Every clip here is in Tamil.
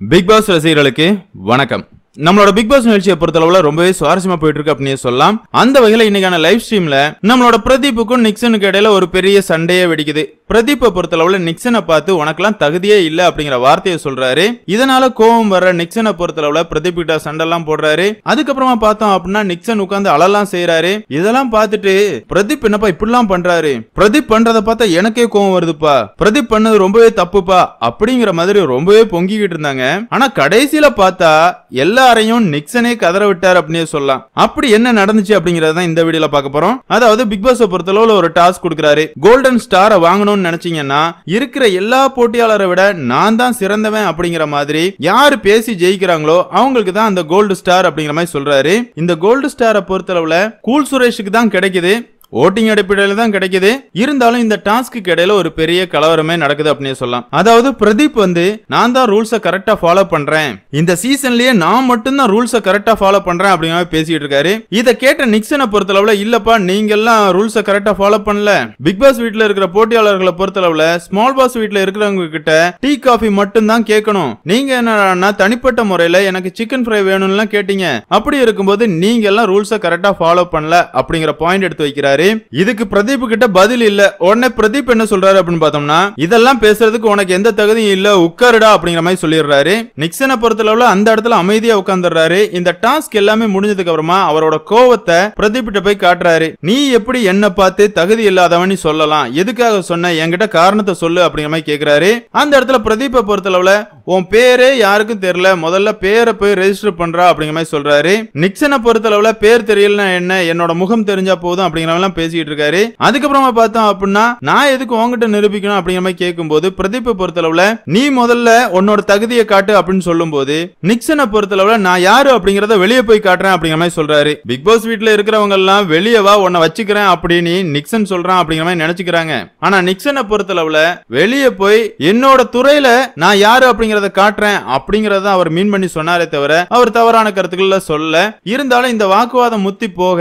பிக் பாஸ் ரசிகர்களுக்கு வணக்கம். நம்மளோட பிக் பாஸ் நிகழ்ச்சியை பொறுத்தளவுல ரொம்பவே சுவாரஸ்யமா போயிட்டு இருக்கு அப்படின்னு சொல்லலாம். அந்த வகையில இன்னைக்கான லைவ் ஸ்ட்ரீம்ல நம்மளோட பிரதீப்புக்கும் நிக்சனுக்கு இடையில ஒரு பெரிய சண்டையே வெடிக்குது. பிரதீப்பை பொறுத்தளவுல நிக்சனை பார்த்து உனக்கெல்லாம் தகுதியே இல்ல அப்படிங்கிற வார்த்தையை சொல்றாரு. இதனால கோவம் வர்ற நிக்சனை பொறுத்தளவுல பிரதீப் கிட்ட சண்டை எல்லாம் போடுறாரு. அதுக்கப்புறமா பார்த்தோம் அப்படின்னா நிக்சன் உட்கார்ந்து அழலாம் செய்யறாரு இதெல்லாம் பார்த்துட்டு பிரதீப் என்னப்பா இப்படிலாம் பண்றாரு? பிரதீப் பண்றதை பார்த்தா எனக்கே கோபம் வருதுப்பா. பிரதீப் பண்ணது ரொம்பவே தப்புப்பா. அப்படிங்கிற மாதிரி ரொம்பவே பொங்கிக்கிட்டு இருந்தாங்க. ஆனா கடைசியில பார்த்தா எல்லாரையும் நிக்சனே கதற விட்டார் அப்படின்னு சொல்லலாம். அப்படி என்ன நடந்துச்சு அப்படிங்கறத இந்த வீடியோல பார்க்க போறோம். அதாவது பிக் பாஸ் பொறுத்தளவுல ஒரு டாஸ்க் கொடுக்குறாரு. கோல்டன் ஸ்டாரை வாங்கணும் வாங்கணும்னு நினைச்சீங்கன்னா இருக்கிற எல்லா போட்டியாளரை விட நான் தான் சிறந்தவன் அப்படிங்கிற மாதிரி யார் பேசி ஜெயிக்கிறாங்களோ அவங்களுக்கு தான் அந்த கோல்டு ஸ்டார் அப்படிங்கிற மாதிரி சொல்றாரு. இந்த கோல்டு ஸ்டாரை பொறுத்தளவுல கூல் சுரேஷுக்கு தான் கிடைக்குது. ஓட்டிங் அடிப்படையில தான் கிடைக்குது. இருந்தாலும் இந்த டாஸ்க்கு இடையில ஒரு பெரிய கலவரமே நடக்குது அப்படின்னு சொல்லலாம். அதாவது பிரதீப் வந்து நான் தான் ரூல்ஸை கரெக்டா ஃபாலோ பண்றேன். இந்த சீசன்லயே நான் மட்டும்தான் ரூல்ஸை கரெக்டா ஃபாலோ பண்றேன் அப்படிங்கிற மாதிரி பேசிட்டு இருக்காரு. இதை கேட்ட நிக்சனை பொறுத்தளவுல இல்லப்பா நீங்க எல்லாம் ரூல்ஸை கரெக்டா ஃபாலோ பண்ணல. பிக் பாஸ் வீட்ல இருக்கிற போட்டியாளர்களை பொறுத்தளவுல ஸ்மால் பாஸ் வீட்ல இருக்கிறவங்க கிட்ட டீ காஃபி மட்டும் தான் கேட்கணும். நீங்க என்ன தனிப்பட்ட முறையில எனக்கு சிக்கன் ஃப்ரை வேணும்லாம் கேட்டீங்க. அப்படி இருக்கும்போது நீங்க எல்லாம் ரூல்ஸை கரெக்டா ஃபாலோ பண்ணல அப்படிங்கிற பாயிண்ட் எடுத்து வைக்கிறாரு. இதுக்கு பிரதீப் கிட்ட பதில் இல்ல. உடனே பிரதீப் என்ன சொல்றாரு அப்படின்னு பார்த்தோம்னா இதெல்லாம் பேசுறதுக்கு உனக்கு எந்த தகுதியும் இல்ல உட்காருடா அப்படிங்கிற மாதிரி சொல்லிடுறாரு. நிக்சனை பொறுத்தளவுல அந்த இடத்துல அமைதியா உட்கார்ந்துடுறாரு. இந்த டாஸ்க் எல்லாமே முடிஞ்சதுக்கு அப்புறமா அவரோட கோவத்தை பிரதீப் கிட்ட போய் காட்டுறாரு. நீ எப்படி என்ன பார்த்து தகுதி இல்லாதவன் சொல்லலாம். எதுக்காக சொன்ன? என்கிட்ட காரணத்தை சொல்லு அப்படிங்கிற மாதிரி கேக்குறாரு. அந்த இடத்துல பிரதீப்பை பொறுத்தளவுல உன் பேரே யாருக்கும் தெரியல. முதல்ல பேரை போய் ரெஜிஸ்டர் பண்றா அப்படிங்கிற மாதிரி சொல்றாரு. நிக்சனை பொறுத்தளவுல பேர் தெரியலனா என்ன? என்னோட முகம் தெரிஞ்சா போதும் அப்படிங்கிற எல்லாம் பேசிட்டு இருக்காரு. அதுக்கப்புறமா பார்த்தோம் அப்படின்னா நான் எதுக்கு உங்ககிட்ட நிரூபிக்கணும் அப்படிங்கிற மாதிரி கேட்கும்போது பிரதீப்பை பொறுத்தளவுல நீ முதல்ல உன்னோட தகுதியை காட்டு அப்படின்னு சொல்லும் போது நிக்சனை பொறுத்தளவுல நான் யாரு அப்படிங்கறத வெளியே போய் காட்டுறேன் அப்படிங்கிற மாதிரி சொல்றாரு. பிக் பாஸ் வீட்ல இருக்கிறவங்க எல்லாம் வெளியே வா உன்னை வச்சுக்கிறேன் அப்படின்னு நிக்சன் சொல்றான் அப்படிங்கிற மாதிரி நினைச்சுக்கிறாங்க. ஆனா நிக்சனை பொறுத்தளவுல வெளியே போய் என்னோட துறையில நான் யாரு அப்படிங்கறத காட்டுறேன் அப்படிங்கறத அவர் மீன் பண்ணி சொன்னாரே தவிர அவர் தவறான கருத்துக்கள்ல சொல்ல இருந்தாலும் இந்த வாக்குவாதம் முத்தி போக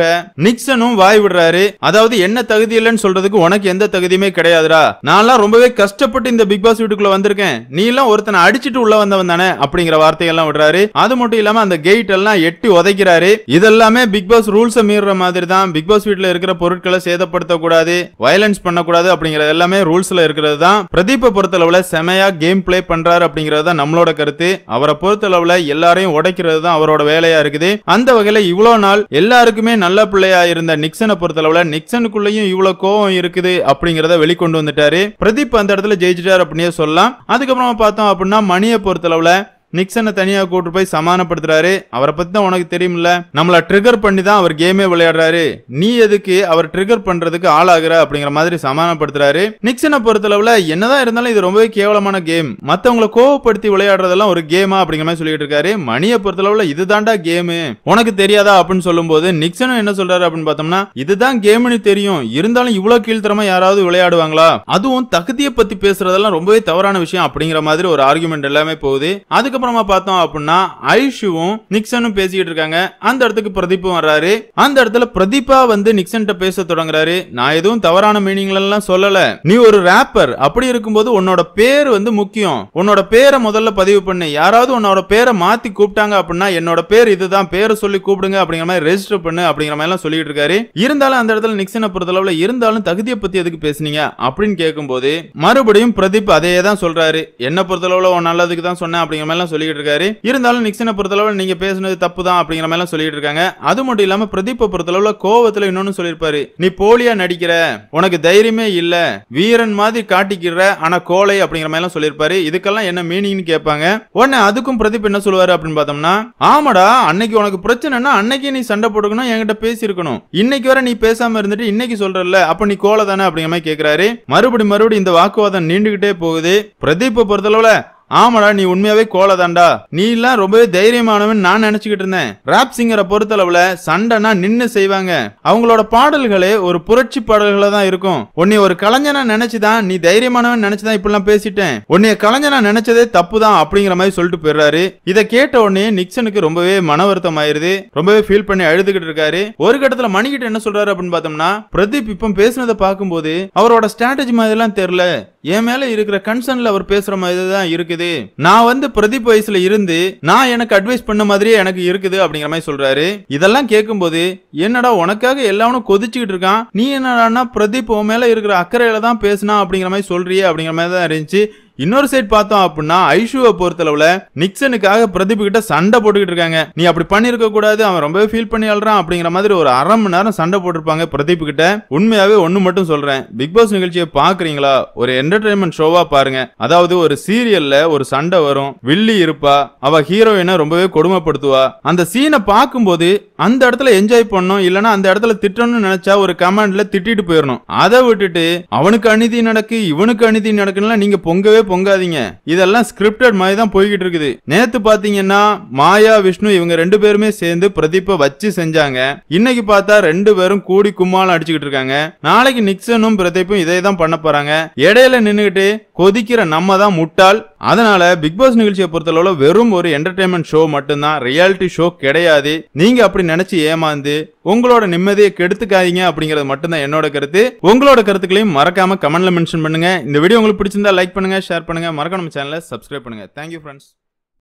நிக்சனும் வாய் விடுறாரு. அதாவது என்ன தகுதி இல்லைன்னு சொல்றதுக்கு உனக்கு எந்த தகுதியுமே கிடையாதுடா. நான்லாம் ரொம்பவே கஷ்டப்பட்டு இந்த பிக் பாஸ் வீட்டுக்குள்ள வந்திருக்கேன். நீ எல்லாம் ஒருத்தனை அடிச்சிட்டு உள்ள வந்தவன் தானே அப்படிங்கிற வார்த்தையெல்லாம் விடுறாரு. அது மட்டும் இல்லாம அந்த கேட் எல்லாம் எட்டி உதைக்கிறாரு. இதெல்லாமே பிக் பாஸ் ரூல்ஸ் மீறுற மாதிரி தான். பிக் பாஸ் வீட்டுல இருக்கிற பொருட்களை சேதப்படுத்த கூடாது வயலன்ஸ் பண்ணக்கூடாது அப்படிங்கறது எல்லாமே ரூல்ஸ்ல இருக்கிறது தான். பிரதீப்பை பொறுத்தளவுல செமையா கேம் பிளே பண்றாரு அப்படிங்கறது தான் நம்மளோட கருத்து. அவரை பொறுத்தளவுல எல்லாரையும் உடைக்கிறது தான் அவரோட வேலையா இருக்குது. அந்த வகையில இவ்வளவு நாள் எல்லாருக்குமே நல்ல பிள்ளையா இருந்த நிக்சனை பொறுத்தளவுல நிக்சனுக்குள்ளயும் இவ்வளவு கோவம் இருக்குது அப்படிங்கறத வெளிக்கொண்டு வந்துட்டாரு. பிரதீப் அந்த இடத்துல ஜெயிச்சிட்டாரு அப்படின்னே சொல்லலாம். அதுக்கப்புறமா பார்த்தோம் அப்படின்னா மணியை பொறுத்தளவுல நிக்சனை தனியா கூட்டு போய் சமாதானப்படுத்துறாரு. அவரை பத்தி தான் உனக்கு தெரியும்ல. நம்மள ட்ரிகர் பண்ணி தான் அவர் கேமே விளையாடுறாரு. நீ எதுக்கு அவர் ட்ரிகர் பண்றதுக்கு ஆளாகிற அப்படிங்கிற மாதிரி சமாதானப்படுத்துறாரு. நிக்சனை பொறுத்தளவுல என்னதான் இருந்தாலும் இது ரொம்பவே கேவலமான கேம் மத்தவங்களை கோவப்படுத்தி விளையாடுறதெல்லாம் ஒரு கேமா அப்படிங்கிற மாதிரி சொல்லிட்டு இருக்காரு. மணியை பொறுத்தளவுல இதுதான்டா கேமு உனக்கு தெரியாதா அப்படின்னு சொல்லும் போது நிக்சனும் என்ன சொல்றாரு அப்படின்னு பார்த்தோம்னா இதுதான் கேம்னு தெரியும். இருந்தாலும் இவ்வளவு கீழ்த்தரமா யாராவது விளையாடுவாங்களா? அதுவும் தகுதியை பத்தி பேசுறதெல்லாம் ரொம்பவே தவறான விஷயம் அப்படிங்கிற மாதிரி ஒரு ஆர்குமெண்ட் எல்லாமே போகுது. அதுக்கு அதுக்கப்புறமா பார்த்தோம் அப்படின்னா ஐஷுவும் நிக்சனும் பேசிக்கிட்டு இருக்காங்க. அந்த இடத்துக்கு பிரதீப்பும் வர்றாரு. அந்த இடத்துல பிரதீபா வந்து நிக்சன்ட்ட பேச தொடங்குறாரு. நான் எதுவும் தவறான மீனிங்ல எல்லாம் சொல்லல. நீ ஒரு ரேப்பர் அப்படி இருக்கும்போது உன்னோட பேர் வந்து முக்கியம். உன்னோட பேரை முதல்ல பதிவு பண்ணு. யாராவது உன்னோட பேரை மாத்தி கூப்பிட்டாங்க அப்படின்னா என்னோட பேர் இதுதான். பேரை சொல்லி கூப்பிடுங்க அப்படிங்கிற மாதிரி ரெஜிஸ்டர் பண்ணு அப்படிங்கிற மாதிரி எல்லாம் சொல்லிட்டு இருக்காரு. இருந்தாலும் அந்த இடத்துல நிக்சனை பொறுத்தளவுல இருந்தாலும் தகுதியை பத்தி எதுக்கு பேசுனீங்க அப்படின்னு கேட்கும்போது மறுபடியும் பிரதீப் அதையே தான் சொல்றாரு. என்ன பொறுத்தளவுல உன் நல்லதுக்கு தான் சொன்னேன் அப்படிங்கிற மாதிரி எல்லாம் சொல்லிட்டு இருக்காரு. இருந்தாலும் நிக்சனை பொறுத்தளவுல நீங்க பேசுனது தப்பு தான் அப்படிங்கிற மாதிரி எல்லாம் சொல்லிட்டு இருக்காங்க. அது மட்டும் இல்லாம பிரதீப்பை பொறுத்தளவுல கோவத்துல இன்னொன்னு சொல்லியிருப்பாரு. நீ போலியா நடிக்கிற? உனக்கு தைரியமே இல்ல. வீரன் மாதிரி காட்டிக்கிற ஆனா கோலை அப்படிங்கிற மாதிரி சொல்லியிருப்பாரு. இதுக்கெல்லாம் என்ன மீனிங்னு கேட்பாங்க. உடனே அதுக்கும் பிரதீப் என்ன சொல்லுவாரு அப்படின்னு பார்த்தோம்னா ஆமாடா அன்னைக்கு உனக்கு பிரச்சனைனா அன்னைக்கே நீ சண்டை போட்டுக்கணும் என்கிட்ட பேசியிருக்கணும். இன்னைக்கு வர நீ பேசாம இருந்துட்டு இன்னைக்கு சொல்றல அப்ப நீ கோலை தானே அப்படிங்கிற மாதிரி கேட்கிறாரு மறுபடி மறுபடி இந்த வாக்குவாதம் நீண்டுகிட்டே போகுது. பிரதீப்பை பொறுத்தளவுல ஆமாடா நீ உண்மையாவே கோலதாண்டா நீ எல்லாம் ரொம்பவே தைரியமானவன் நான் நினைச்சுக்கிட்டு இருந்தேன். ராப் சிங்கரை பொறுத்தளவுல சண்டைனா நின்னு செய்வாங்க. அவங்களோட பாடல்களே ஒரு புரட்சி பாடல்களா தான் இருக்கும். உன்னை ஒரு கலைஞனா நினைச்சுதான் நீ தைரியமானவன் நினைச்சுதான் இப்படிலாம் பேசிட்டேன். உன்னைய கலைஞனா நினைச்சதே தப்பு தான் அப்படிங்கிற மாதிரி சொல்லிட்டு போயிடுறாரு. இதை கேட்ட உடனே நிக்சனுக்கு ரொம்பவே மன வருத்தம் ஆயிருது ரொம்பவே ஃபீல் பண்ணி அழுதுகிட்டு இருக்காரு. ஒரு கட்டத்துல மணிக்கிட்ட என்ன சொல்றாரு அப்படின்னு பார்த்தோம்னா பிரதீப் இப்ப பேசுனதை பார்க்கும்போது அவரோட ஸ்ட்ராட்டஜி மாதிரிலாம் தெரியல. என் மேல இருக்கிற கன்சர்ன்ல அவர் பேசுற மாதிரி தான் இருக்குது. இருக்குது நான் வந்து பிரதீப் வயசுல இருந்து நான் எனக்கு அட்வைஸ் பண்ண மாதிரியே எனக்கு இருக்குது அப்படிங்கிற மாதிரி சொல்றாரு. இதெல்லாம் கேட்கும்போது என்னடா உனக்காக எல்லாவனும் கொதிச்சுக்கிட்டு இருக்கான்? நீ என்னடான்னா பிரதீப் உன் மேல இருக்கிற அக்கறையில தான் பேசினா? அப்படிங்கிற மாதிரி சொல்றியே அப்படிங்கிற மாதிரி தான் இருந்துச்சு. இன்னொரு சைட் பார்த்தோம் அப்படின்னா ஐஷுவை பொறுத்தளவுல நிக்சனுக்காக பிரதீப் கிட்ட சண்டை போட்டுக்கிட்டு இருக்காங்க. நீ அப்படி பண்ணிருக்க கூடாது அவன் ரொம்பவே ஃபீல் பண்ணி அழுறான் அப்படிங்கிற மாதிரி ஒரு அரை மணி நேரம் சண்டை போட்டிருப்பாங்க பிரதீப் கிட்ட. உண்மையாவே ஒண்ணு மட்டும் சொல்றேன். பிக் பாஸ் நிகழ்ச்சியை பாக்குறீங்களா ஒரு என்டர்டைன்மெண்ட் ஷோவா பாருங்க. அதாவது ஒரு சீரியல்ல ஒரு சண்டை வரும். வில்லி இருப்பா. அவ ஹீரோயினை ரொம்பவே கொடுமைப்படுத்துவா. அந்த சீனை பார்க்கும்போது அந்த இடத்துல என்ஜாய் பண்ணும் இல்லனா அந்த இடத்துல திட்டணும்னு நினைச்சா ஒரு கமெண்ட்ல திட்டிட்டு போயிடணும். அதை விட்டுட்டு அவனுக்கு அநீதி நடக்கு இவனுக்கு அநீதி நடக்குன்னா நீங்க பொங்கவே பொங்காதீங்க. இதெல்லாம் ஸ்கிரிப்டட் மாதிரி தான் போய்கிட்டு இருக்குது. நேத்து பாத்தீங்கன்னா மாயா விஷ்ணு இவங்க ரெண்டு பேருமே சேர்ந்து பிரதீப வச்சு செஞ்சாங்க. இன்னைக்கு பார்த்தா ரெண்டு பேரும் கூடி கும்மாலம் அடிச்சுக்கிட்டு இருக்காங்க. நாளைக்கு நிக்சனும் பிரதீப்பும் இதே தான் பண்ண போறாங்க. இடையில நின்னுகிட்டு கொதிக்கிற நம்ம தான் முட்டாள். அதனால பிக் பாஸ் நிகழ்ச்சியை பொறுத்தளவுல வெறும் ஒரு என்டர்டைன்மெண்ட் ஷோ மட்டும்தான். ரியாலிட்டி ஷோ கிடையாது. நீங்க அப்படி நினைச்சு ஏமாந்து உங்களோட நிம்மதியை கெடுத்துக்காதீங்க அப்படிங்கிறது மட்டும்தான் என்னோட கருத்து. உங்களோட கருத்துக்களையும் மறக்காம கமெண்ட்ல மென்ஷன் பண்ணுங்க. இந்த வீடியோ உங்களுக்கு பிடிச்சிருந்தா லைக் பண்ணுங்க ஷேர் பண்ணுங்க. மறக்காம சேனலை சப்ஸ்கிரைப் பண்ணுங்க. Thank you friends